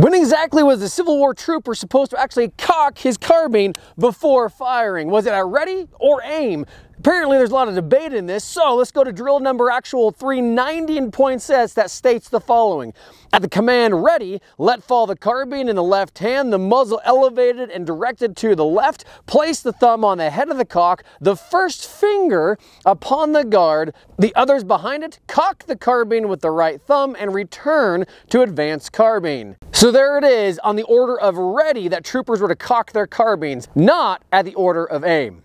When exactly was the Civil War trooper supposed to actually cock his carbine before firing? Was it at ready or aim? Apparently there's a lot of debate in this, so let's go to drill number actual 390 in Poinsett's that states the following. At the command ready, let fall the carbine in the left hand, the muzzle elevated and directed to the left, place the thumb on the head of the cock, the first finger upon the guard, the others behind it, cock the carbine with the right thumb and return to advance carbine. So there it is on the order of ready that troopers were to cock their carbines, not at the order of aim.